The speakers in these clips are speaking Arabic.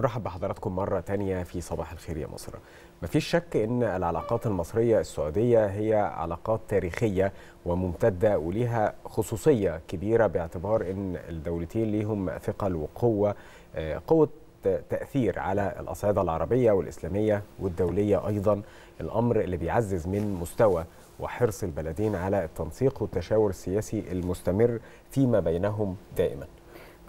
مرحب بحضراتكم مرة تانية في صباح الخير يا مصر. مفيش شك أن العلاقات المصرية السعودية هي علاقات تاريخية وممتدة وليها خصوصية كبيرة باعتبار أن الدولتين ليهم ثقل وقوة قوة تأثير على الأصعدة العربية والإسلامية والدولية أيضا. الأمر اللي بيعزز من مستوى وحرص البلدين على التنسيق والتشاور السياسي المستمر فيما بينهم دائما.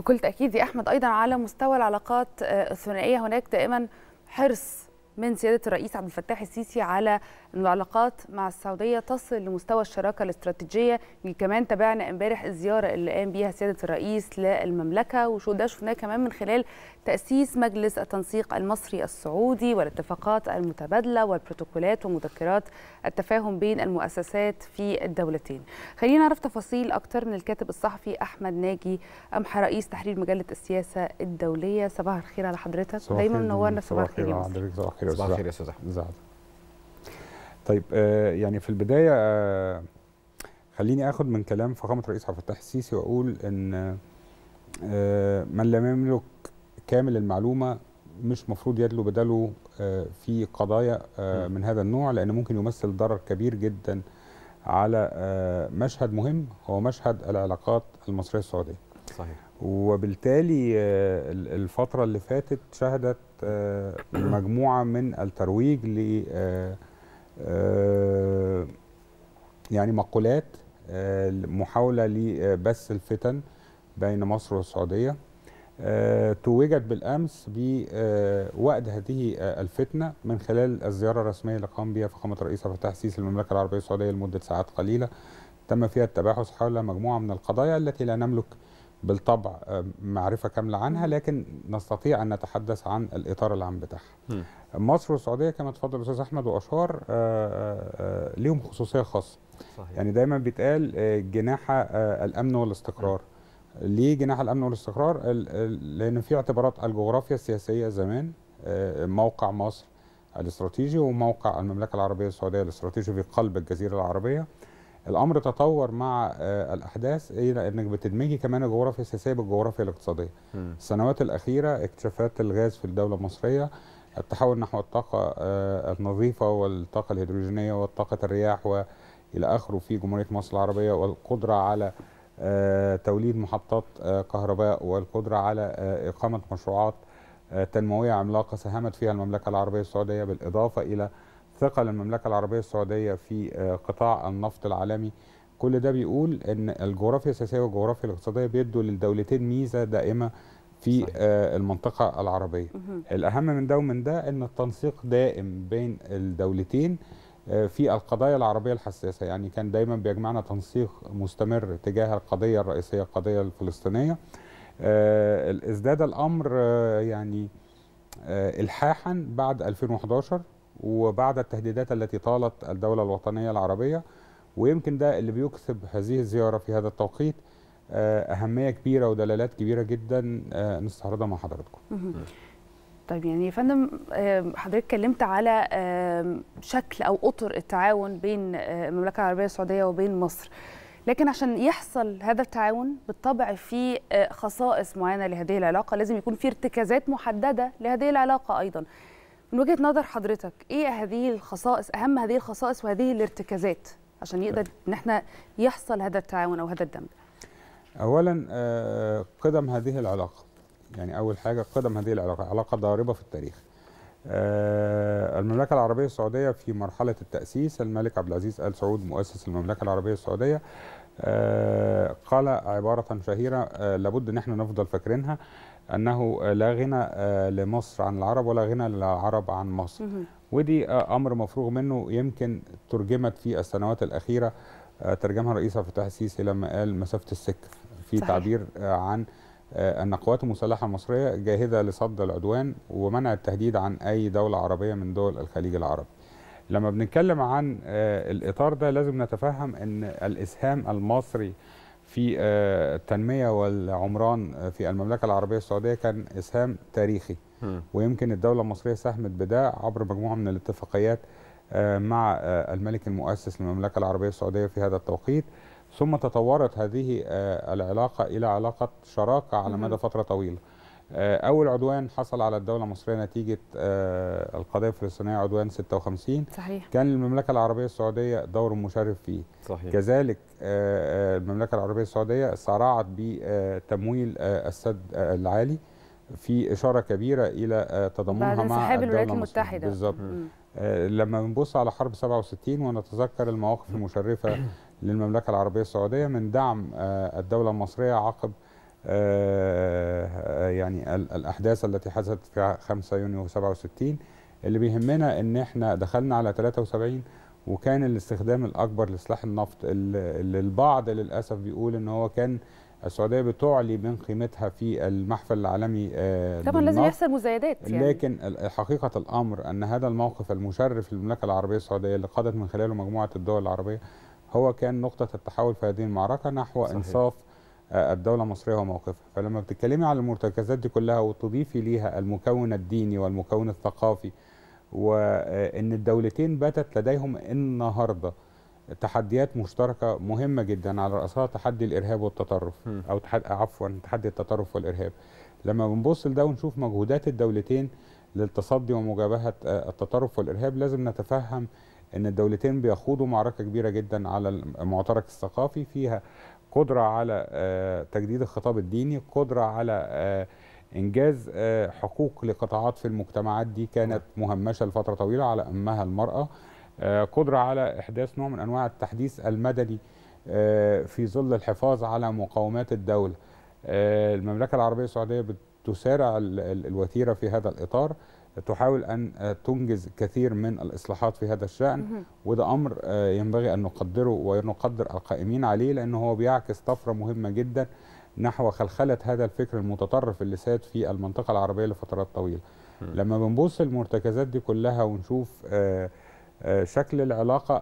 بكل تأكيد يا أحمد أيضا على مستوى العلاقات الثنائية هناك دائما حرص من سيادة الرئيس عبد الفتاح السيسي على أن العلاقات مع السعودية تصل لمستوى الشراكة الاستراتيجية. كمان تابعنا امبارح الزيارة اللي قام بيها سيادة الرئيس للمملكة وشو ده شفناه كمان من خلال تأسيس مجلس التنسيق المصري السعودي والاتفاقات المتبادلة والبروتوكولات ومذكرات التفاهم بين المؤسسات في الدولتين. خلينا نعرف تفاصيل أكتر من الكاتب الصحفي أحمد ناجي أمحى رئيس تحرير مجلة السياسة الدولية. صباح الخير على حضرتك. دايما منورنا صباح الخير يا مصر صباح الخير صباح الخير يا أستاذ أحمد. طيب آه يعني في البداية آه خليني آخد من كلام فخامة الرئيس عبد الفتاح السيسي وأقول إن آه من لم يملك كامل المعلومة مش مفروض يدلو بداله آه في قضايا آه من هذا النوع لأن ممكن يمثل ضرر كبير جدا على آه مشهد مهم هو مشهد العلاقات المصرية السعودية. صحيح. وبالتالي الفترة اللي فاتت شهدت مجموعة من الترويج ل يعني مقولات محاولة لبث الفتن بين مصر والسعودية. توجت بالأمس بوقت هذه الفتنة من خلال الزيارة الرسمية اللي قام بها فخامة الرئيس عبد الفتاح السيسي للمملكة العربية السعودية لمدة ساعات قليلة. تم فيها التباحث حول مجموعة من القضايا التي لا نملك بالطبع معرفة كاملة عنها لكن نستطيع أن نتحدث عن الإطار العام بتاعها. مصر والسعودية كما تفضل الأستاذ أحمد وأشار ليهم خصوصية خاصة. صحيح. يعني دايما بيتقال جناح الأمن والاستقرار. ليه جناح الأمن والاستقرار؟ لأن في اعتبارات الجغرافيا السياسية زمان موقع مصر الاستراتيجي وموقع المملكة العربية السعودية الاستراتيجي في قلب الجزيرة العربية. الأمر تطور مع الأحداث إلى إنك بتدمجي كمان الجغرافيا السياسية بالجغرافيا الاقتصادية. السنوات الأخيرة اكتشافات الغاز في الدولة المصرية التحول نحو الطاقة النظيفة والطاقة الهيدروجينية والطاقة الرياح وإلى آخره في جمهورية مصر العربية والقدرة على توليد محطات كهرباء والقدرة على إقامة مشروعات تنموية عملاقة ساهمت فيها المملكة العربية السعودية بالإضافة إلى ثقل المملكة العربية السعودية في قطاع النفط العالمي. كل ده بيقول إن الجغرافيا السياسية والجغرافيا الاقتصادية بيدوا للدولتين ميزة دائمة في صحيح. المنطقة العربية. الأهم من ده ومن ده إن التنسيق دائم بين الدولتين في القضايا العربية الحساسة. يعني كان دايما بيجمعنا تنسيق مستمر تجاه القضية الرئيسية القضية الفلسطينية. ازداد الأمر يعني الحاحا بعد 2011 وبعد التهديدات التي طالت الدولة الوطنية العربية ويمكن ده اللي بيكسب هذه الزيارة في هذا التوقيت أهمية كبيرة ودلالات كبيرة جدا نستعرضها مع حضراتكم. طيب يعني يا فندم حضرتك اتكلمت على شكل أو أطر التعاون بين المملكة العربية السعودية وبين مصر. لكن عشان يحصل هذا التعاون بالطبع في خصائص معينة لهذه العلاقة لازم يكون في ارتكازات محددة لهذه العلاقة أيضا. من وجهة نظر حضرتك إيه هذه الخصائص أهم هذه الخصائص وهذه الارتكازات عشان يقدر إن إحنا يحصل هذا التعاون أو هذا الدمج؟ اولا قدم هذه العلاقة. يعني أول حاجة قدم هذه العلاقة علاقة ضاربة في التاريخ. المملكة العربية السعودية في مرحلة التأسيس الملك عبد العزيز آل سعود مؤسس المملكة العربية السعودية قال عبارة شهيرة لابد إن إحنا نفضل فاكرينها أنه لا غنى لمصر عن العرب ولا غنى للعرب عن مصر. ودي أمر مفروغ منه يمكن ترجمت في السنوات الأخيرة ترجمها عبد الفتاح السيسي لما قال مسافة السكة في صحيح. تعبير عن أن القوات المسلحة المصرية جاهزة لصد العدوان ومنع التهديد عن أي دولة عربية من دول الخليج العربي. لما بنتكلم عن الإطار ده لازم نتفهم إن الإسهام المصري في التنمية والعمران في المملكة العربية السعودية كان إسهام تاريخي. ويمكن الدولة المصرية ساهمت بده عبر مجموعة من الاتفاقيات مع الملك المؤسس للمملكة العربية السعودية في هذا التوقيت. ثم تطورت هذه العلاقة إلى علاقة شراكة على مدى فترة طويلة. آه، أول عدوان حصل على الدولة المصرية نتيجة آه، القضية الفلسطينية عدوان 56 صحيح كان المملكة العربية السعودية دور مشرف فيه صحيح كذلك آه، آه، المملكة العربية السعودية سارعت بتمويل آه، السد آه، العالي في إشارة كبيرة إلى آه، تضامنها بعد مع الولايات المصرية. المتحدة. بالظبط. آه، لما بنبص على حرب 67 ونتذكر المواقف المشرفة للمملكة العربية السعودية من دعم آه، الدولة المصرية عقب آه، آه، يعني ال- الأحداث التي حدثت في 5 يونيو 67 اللي بيهمنا إن إحنا دخلنا على 73 وكان الاستخدام الأكبر لسلاح النفط اللي البعض للأسف بيقول إن هو كان السعودية بتعلي من قيمتها في المحفل العالمي آه، طبعا لازم. يحصل مزايدات يعني لكن ال- حقيقة الأمر أن هذا الموقف المشرف للمملكة العربية السعودية اللي قادت من خلاله مجموعة الدول العربية هو كان نقطة التحول في هذه المعركة نحو صحيح. إنصاف الدولة المصرية وموقفها فلما بتتكلمي على المرتكزات دي كلها وتضيفي ليها المكون الديني والمكون الثقافي وأن الدولتين باتت لديهم النهارده تحديات مشتركة مهمة جدا على رأسها تحدي الإرهاب والتطرف. أو تحدي عفوا تحدي التطرف والإرهاب لما بنبص لده ونشوف مجهودات الدولتين للتصدي ومجابهة آه، التطرف والإرهاب لازم نتفهم أن الدولتين بيخوضوا معركة كبيرة جدا على المعترك الثقافي فيها قدرة على آه، تجديد الخطاب الديني قدرة على آه، إنجاز آه، حقوق لقطاعات في المجتمعات دي كانت مهمشة لفترة طويلة على أمها المرأة. آه، قدرة على إحداث نوع من أنواع التحديث المدني في ظل الحفاظ على مقومات الدولة. آه، المملكة العربية السعودية بتسارع ال- ال- الوتيرة في هذا الإطار. تحاول أن آه، تنجز كثير من الإصلاحات في هذا الشأن. وده أمر آه، ينبغي أن نقدره ونقدر القائمين عليه لأنه هو بيعكس طفرة مهمة جدا نحو خلخلة هذا الفكر المتطرف اللي ساد في المنطقة العربية لفترات طويلة. لما بنبص المرتكزات دي كلها ونشوف آه، شكل العلاقة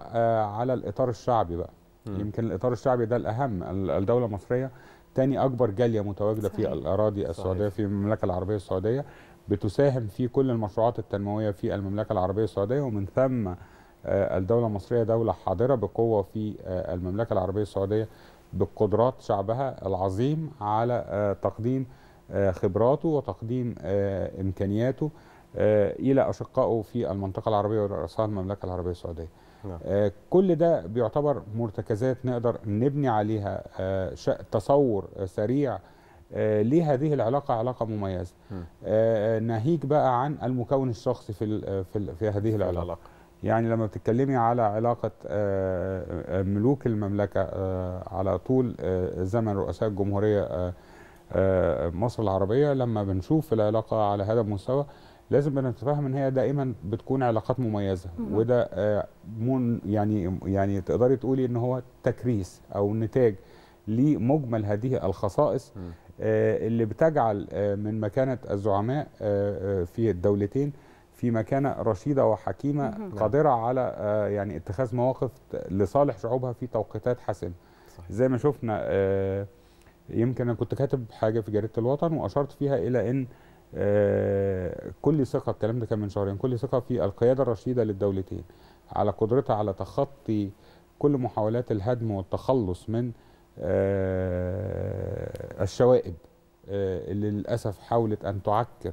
على الإطار الشعبي بقى. يمكن الإطار الشعبي ده الأهم ال- الدولة المصرية تاني أكبر جالية متواجدة في صحيح. الأراضي السعودية صحيح. في المملكة العربية السعودية بتساهم في كل المشروعات التنموية في المملكة العربية السعودية ومن ثم آه، الدولة المصرية دولة حاضرة بقوة في آه، المملكة العربية السعودية بقدرات شعبها العظيم على آه، تقديم خبراته وتقديم إمكانياته آه، إلى أشقائه في المنطقة العربية ورأسها المملكة العربية السعودية نعم. آه، كل ده بيعتبر مرتكزات نقدر نبني عليها آه، تصور سريع آه، لهذه العلاقة علاقة مميزة مم. آه، ناهيك بقى عن المكون الشخصي في في في هذه العلاقة العلاقة يعني لما بتتكلمي على علاقة ملوك المملكة على طول زمن رؤساء الجمهورية مصر العربية لما بنشوف العلاقة على هذا المستوى لازم بنتفهم إن هي دائما بتكون علاقات مميزة مهم. وده آه، من يعني يعني تقدري تقولي إن هو تكريس أو نتاج لمجمل هذه الخصائص مم. آه، اللي بتجعل آه، من مكانة الزعماء في الدولتين في مكانة رشيدة وحكيمة مهم. قادرة على آه، يعني اتخاذ مواقف لصالح شعوبها في توقيتات صحيح. زي ما شفنا يمكن أنا كنت كاتب حاجة في جريدة الوطن وأشرت فيها إلى إن كل ثقة الكلام ده كان من شهرين كل ثقة في القيادة الرشيدة للدولتين على قدرتها على تخطي كل محاولات الهدم والتخلص من آه، الشوائب آه، اللي للأسف حاولت أن تعكر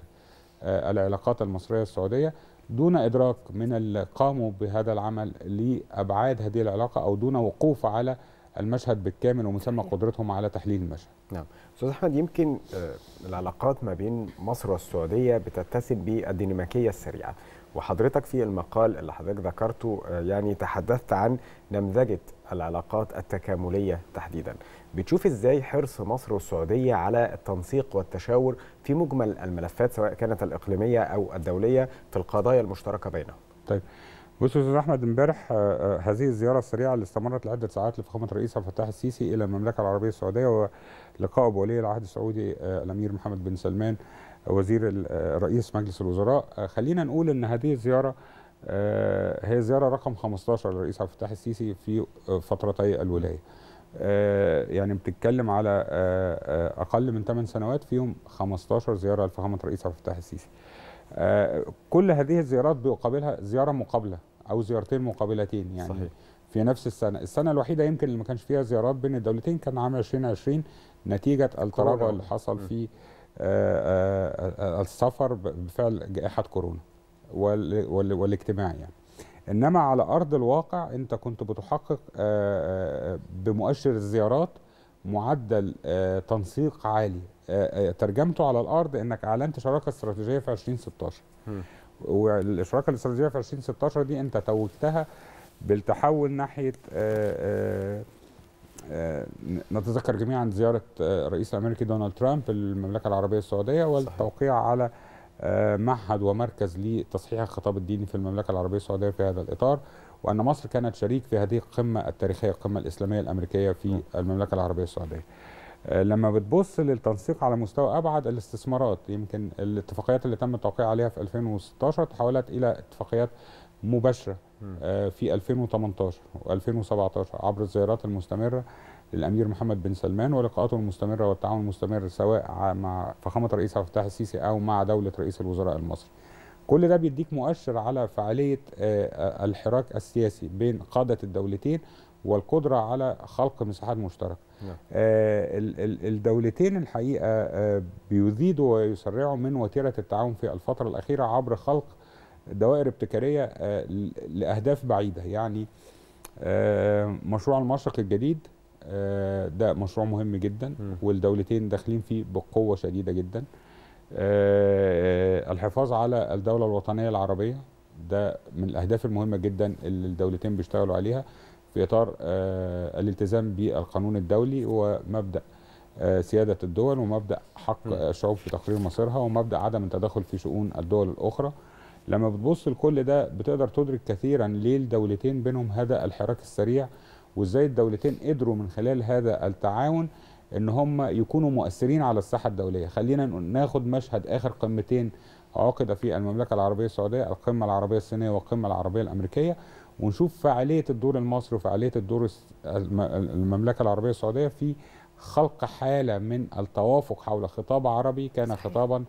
آه، العلاقات المصرية السعودية دون إدراك من اللي قاموا بهذا العمل لأبعاد هذه العلاقة أو دون وقوف على المشهد بالكامل ثم صحيح. قدرتهم على تحليل المشهد. أستاذ أحمد يمكن آه، العلاقات ما بين مصر والسعودية بتتسم بالديناميكية السريعة. وحضرتك في المقال اللي حضرتك ذكرته آه، يعني تحدثت عن نمذجة العلاقات التكاملية تحديدا. بتشوف إزاي حرص مصر والسعودية على التنسيق والتشاور في مجمل الملفات سواء كانت الإقليمية أو الدولية في القضايا المشتركة بينهم؟ بص أستاذ أحمد امبارح آه، آه، هذه الزيارة السريعة اللي استمرت لعدة ساعات لفخامة الرئيس عبد الفتاح السيسي إلى المملكة العربية السعودية ولقاء بولي العهد السعودي آه، الأمير محمد بن سلمان وزير رئيس مجلس الوزراء. خلينا نقول إن هذه الزيارة هي زيارة رقم 15 للرئيس عبد الفتاح السيسي في فترتي الولاية. يعني بتتكلم على أقل من 8 سنوات فيهم 15 زيارة لفخامة الرئيس عبد الفتاح السيسي. كل هذه الزيارات بيقابلها زيارة مقابلة أو زيارتين مقابلتين يعني صحيح. في نفس السنة السنة الوحيدة يمكن اللي ما كانش فيها زيارات بين الدولتين كان عام 2020 نتيجة التراجع. اللي حصل. في آه، آه، السفر بفعل جائحة كورونا وال- وال- والاجتماع يعني إنما على أرض الواقع أنت كنت بتحقق آه، آه، بمؤشر الزيارات معدل آه، تنسيق عالي. آه، آه، ترجمته على الأرض إنك أعلنت شراكة استراتيجية في 2016 مم. والشراكة الاستراتيجية في 2016 دي أنت توجتها بالتحول ناحية نتذكر جميعا زيارة الرئيس الأمريكي دونالد ترامب المملكه العربية السعودية والتوقيع على معهد ومركز لتصحيح الخطاب الديني في المملكة العربية السعودية في هذا الإطار. وأن مصر كانت شريك في هذه القمة التاريخية القمة الإسلامية الأمريكية في المملكة العربية السعودية. آه، لما بتبص للتنسيق على مستوى أبعد الاستثمارات يمكن الاتفاقيات اللي تم التوقيع عليها في 2016 تحولت إلى اتفاقيات مباشرة مم. آه، في 2018 و2017 عبر الزيارات المستمرة للأمير محمد بن سلمان ولقاءاته المستمرة والتعاون المستمر سواء مع فخامة الرئيس عبد الفتاح السيسي أو مع دولة رئيس الوزراء المصري. كل ده بيديك مؤشر على فعالية آه، الحراك السياسي بين قادة الدولتين والقدرة على خلق مساحات مشتركة. نعم. آه، ال- ال- الدولتين الحقيقة آه، بيزيدوا ويسرعوا من وتيرة التعاون في الفترة الأخيرة عبر خلق دوائر ابتكارية آه، ل- لأهداف بعيدة يعني آه، مشروع المشرق الجديد آه، ده مشروع مهم جدا. والدولتين داخلين فيه بقوة شديدة جدا آه، الحفاظ على الدولة الوطنية العربية ده من الأهداف المهمة جدا اللي الدولتين بيشتغلوا عليها في إطار آه، الالتزام بالقانون الدولي ومبدأ آه، سيادة الدول ومبدأ حق. الشعوب في تقرير مصيرها ومبدأ عدم التدخل في شؤون الدول الأخرى لما بتبص لكل ده بتقدر تدرك كثيرا ليه الدولتين بينهم هذا الحراك السريع وإزاي الدولتين قدروا من خلال هذا التعاون إن هم يكونوا مؤثرين على الساحه الدولية خلينا ناخد مشهد آخر قمتين عقد في المملكة العربية السعودية القمة العربية الصينية والقمة العربية الأمريكية ونشوف فعالية الدور المصري وفعالية الدور المملكة العربية السعودية في خلق حالة من التوافق حول خطاب عربي كان صحيح. خطابا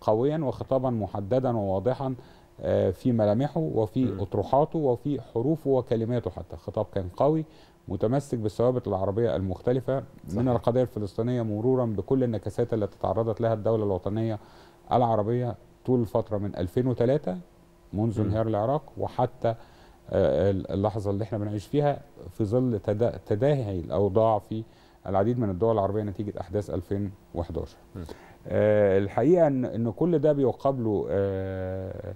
قويا وخطابا محددا وواضحا آه، في ملامحه وفي. أطروحاته وفي حروفه وكلماته حتى خطاب كان قوي متمسك بالثوابت العربية المختلفة من صحيح. القضية الفلسطينية مرورا بكل النكسات التي تعرضت لها الدولة الوطنية العربية طول الفترة من 2003 منذ. انهيار العراق وحتى آه، اللحظة اللي إحنا بنعيش فيها في ظل تدا- تداعي الاوضاع في العديد من الدول العربية نتيجة أحداث 2011 م. آه، الحقيقة ان إن كل ده بيقابله آه،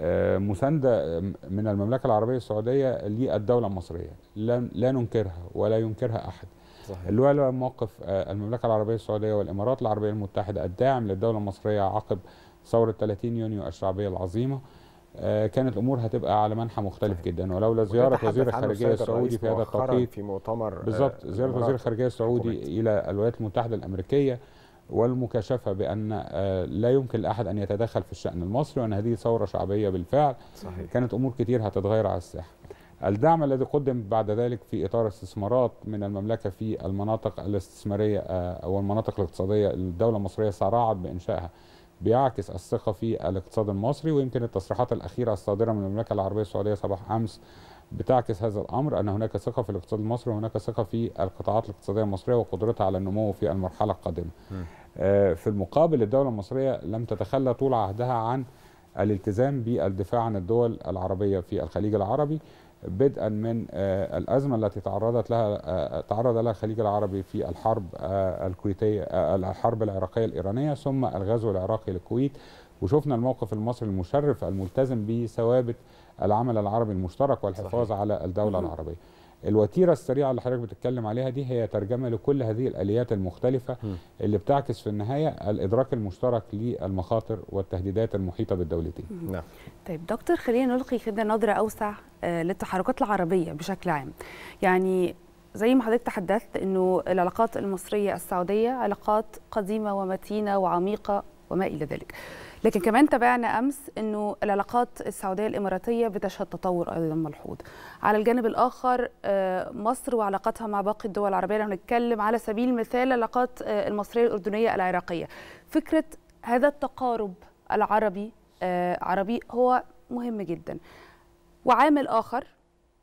آه، مساندة من المملكة العربية السعودية للدولة المصرية لا ننكرها ولا ينكرها أحد صحيح اللي هو موقف آه، المملكة العربية السعودية والإمارات العربية المتحدة الداعم للدولة المصرية عقب ثورة 30 يونيو الشعبية العظيمة آه، كانت الأمور هتبقى على منحى مختلف صحيح. جدا ولولا زيارة وزير الخارجية السعودي في هذا التوقيت في مؤتمر بالظبط آه، زيارة وزير. الخارجية السعودي. إلى الولايات المتحدة الأمريكية والمكاشفة بأن آه، لا يمكن لأحد أن يتدخل في الشأن المصري وأن هذه ثورة شعبية بالفعل صحيح. كانت أمور كتير هتتغير على الساحة. الدعم الذي قدم بعد ذلك في إطار استثمارات من المملكة في المناطق الاستثمارية آه، أو المناطق الاقتصادية اللي الدولة المصرية سارعت بإنشائها بيعكس الثقة في الاقتصاد المصري ويمكن التصريحات الأخيرة الصادرة من المملكة العربية السعودية صباح أمس بتعكس هذا الأمر أن هناك ثقة في الاقتصاد المصري وهناك ثقة في القطاعات الاقتصادية المصرية وقدرتها على النمو في المرحلة القادمة. آه، في المقابل الدولة المصرية لم تتخلى طول عهدها عن الالتزام بالدفاع عن الدول العربية في الخليج العربي بدءا من آه، الأزمة التي تعرضت لها آه، تعرض لها الخليج العربي في الحرب الكويتية الحرب العراقية الإيرانية ثم الغزو العراقي للكويت وشفنا الموقف المصري المشرف الملتزم بثوابت العمل العربي المشترك والحفاظ صحيح. على الدولة مم. العربية. الوتيرة السريعة اللي حضرتك بتتكلم عليها دي هي ترجمة لكل هذه الآليات المختلفة مم. اللي بتعكس في النهاية الإدراك المشترك للمخاطر والتهديدات المحيطة بالدولتين. نعم طيب دكتور خلينا نلقي كده نظرة أوسع آه، للتحركات العربية بشكل عام يعني زي ما حضرتك تحدثت أنه العلاقات المصرية السعودية علاقات قديمة ومتينة وعميقة وما إلى ذلك. لكن كمان تابعنا أمس أنه العلاقات السعودية الإماراتية بتشهد تطور أيضا ملحوظ. على الجانب الآخر آه، مصر وعلاقاتها مع باقي الدول العربية لو نتكلم على سبيل المثال العلاقات آه، المصرية الأردنية العراقية. فكرة هذا التقارب العربي آه، عربي هو مهم جدا. وعامل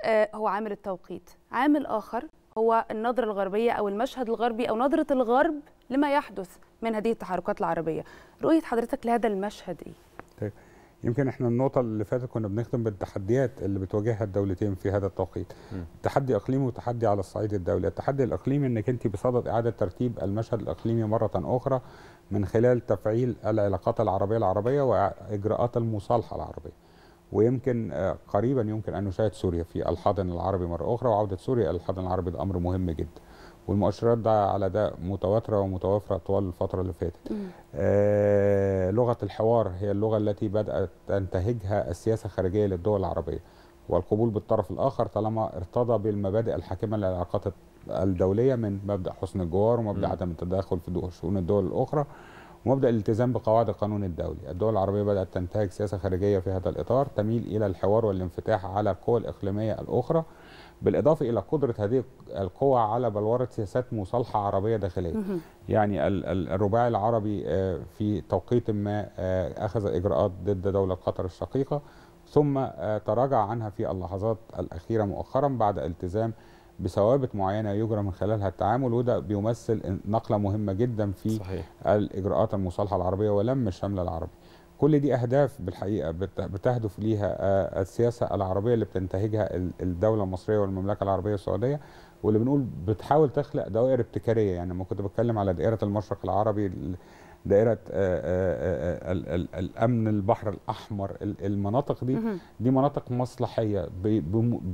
آه، هو عامل التوقيت. عامل آخر هو النظرة الغربية أو المشهد الغربي أو نظرة الغرب لما يحدث من هذه التحركات العربية رؤية حضرتك لهذا المشهد إيه يمكن إحنا النقطة اللي فاتت كنا بنختم بالتحديات اللي بتواجهها الدولتين في هذا التوقيت. م. تحدي إقليمي وتحدي على الصعيد الدولي، التحدي الإقليمي إنك أنت بصدد إعادة ترتيب المشهد الإقليمي مرة أخرى من خلال تفعيل العلاقات العربية العربية وإجراءات المصالحة العربية. ويمكن آه، قريبا يمكن أن نشاهد سوريا في الحاضن العربي مرة أخرى وعودة سوريا إلى الحاضن العربي ده أمر مهم جدا. والمؤشرات ده على ده متواترة ومتوافرة طوال الفترة اللي فاتت. آه، لغة الحوار هي اللغة التي بدأت تنتهجها السياسة الخارجية للدول العربية والقبول بالطرف الآخر طالما ارتضى بالمبادئ الحاكمة للعلاقات الدولية من مبدأ حسن الجوار ومبدأ م. عدم التدخل في شؤون الدول الأخرى ومبدأ الالتزام بقواعد القانون الدولي الدول العربية بدأت تنتهج سياسة خارجية في هذا الإطار تميل إلى الحوار والانفتاح على القوى الإقليمية الأخرى بالإضافة إلى قدرة هذه القوى على بلورة سياسات مصالحة عربية داخلية. يعني ال- ال- الرباعي العربي آه، في توقيت ما آه، أخذ إجراءات ضد دولة قطر الشقيقة ثم آه، تراجع عنها في اللحظات الأخيرة مؤخرا بعد التزام بثوابت معينة يجرى من خلالها التعامل وده بيمثل نقلة مهمة جدا في صحيح. الإجراءات المصالحة العربية ولم الشمل العربي. كل دي أهداف بالحقيقة بت- بتهدف ليها آه، السياسة العربية اللي بتنتهجها ال- الدولة المصرية والمملكة العربية السعودية واللي بنقول بتحاول تخلق دوائر ابتكارية يعني لما كنت بتكلم على دائرة المشرق العربي ال- دائرة آه، آه، ال- ال- الأمن البحر الأحمر ال- المناطق دي. دي مناطق مصلحية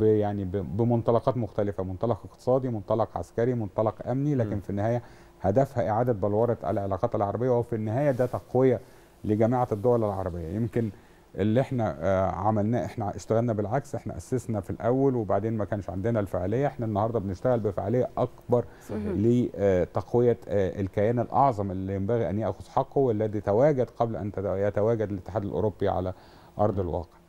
يعني بمنطلقات مختلفة منطلق اقتصادي منطلق عسكري منطلق أمني لكن. في النهاية هدفها إعادة بلورة العلاقات العربية وفي النهاية ده تقويه لجامعة الدول العربية. يمكن اللي إحنا آه، عملناه إحنا اشتغلنا بالعكس إحنا أسسنا في الأول وبعدين ما كانش عندنا الفعالية. إحنا النهارده بنشتغل بفعالية أكبر صحيح. لتقويه آه، الكيان الأعظم اللي ينبغي أن يأخذ حقه والذي تواجد قبل أن يتواجد الاتحاد الأوروبي على أرض الواقع.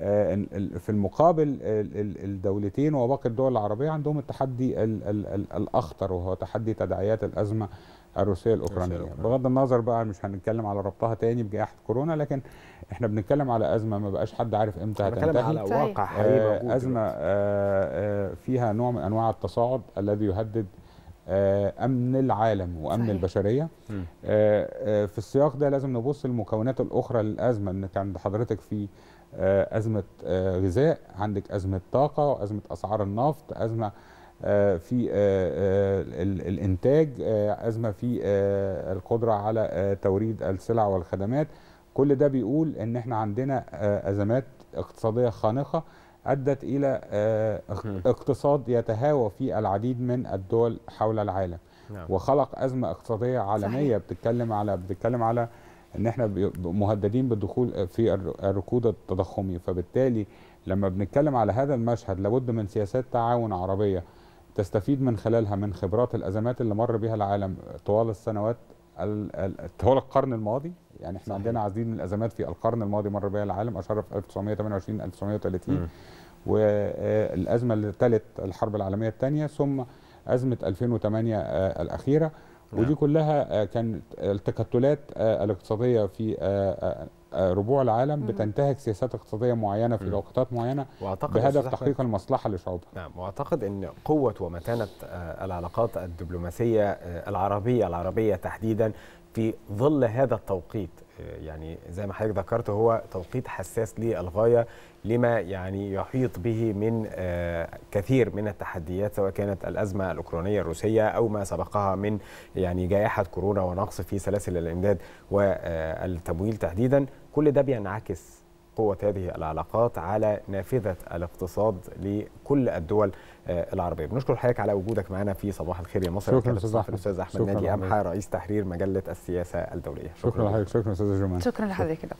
آه، ال- ال- في المقابل ال- ال- الدولتين وباقي الدول العربية عندهم التحدي ال- ال- ال- الأخطر وهو تحدي تداعيات الأزمة الروسية الأوكرانية. بغض النظر بقى مش هنتكلم على ربطها تاني بجائحة كورونا لكن إحنا بنتكلم على أزمة ما بقاش حد عارف إمتى هتنتهي على. واقع حقيقي آه، دلوقتي. آه، آه، فيها نوع من أنواع التصاعد الذي يهدد آه، أمن العالم وأمن صحيح. آه، آه، في السياق ده لازم نبص للمكونات الأخرى للأزمة إن كان عند حضرتك في آه، أزمة آه، غذاء عندك أزمة طاقة وأزمة أسعار النفط أزمة آه، في آه، آه، ال- الإنتاج آه، أزمة في آه، القدرة على آه، توريد السلع والخدمات كل ده بيقول إن إحنا عندنا آه، أزمات اقتصادية خانقة أدت إلى آه،. اقتصاد يتهاوى في العديد من الدول حول العالم نعم وخلق أزمة اقتصادية عالمية صحيح. بتتكلم على بتتكلم على إن إحنا مهددين بالدخول في الر- الركود التضخمي فبالتالي لما بنتكلم على هذا المشهد لابد من سياسات تعاون عربية تستفيد من خلالها من خبرات الأزمات اللي مر بها العالم طوال السنوات ال- ال- طوال القرن الماضي يعني إحنا صحيح. عندنا عديد من الأزمات في القرن الماضي مر بها العالم اشار في 1928 1930 مم. والأزمة اللي تلت الحرب العالمية الثانية ثم أزمة 2008 آه، الأخيرة نعم. ودي كلها آه، كانت التكتلات آه، الاقتصادية في ربوع العالم مم. بتنتهج سياسات اقتصادية معينة في. توقيتات معينة وأعتقد يا بهدف تحقيق المصلحة لشعوبها نعم وأعتقد إن قوة ومتانة آه، العلاقات الدبلوماسية آه، العربية العربية تحديدا في ظل هذا التوقيت آه، يعني زي ما حضرتك ذكرت هو توقيت حساس للغاية لما يعني يحيط به من آه، كثير من التحديات سواء كانت الأزمة الأوكرانية الروسية أو ما سبقها من يعني جائحة كورونا ونقص في سلاسل الإمداد والتمويل تحديدا كل ده بينعكس قوة هذه العلاقات على نافذة الاقتصاد لكل الدول آه، العربية. بنشكر حضرتك على وجودك معنا في صباح الخير يا مصر. شكراً أستاذ أحمد. الأستاذ أحمد شكراً ناجي. أمحى رئيس تحرير مجلة السياسة الدولية. شكرا لحضرتك شكرا أستاذ جمال. شكرا لحضرتك يا دكتور.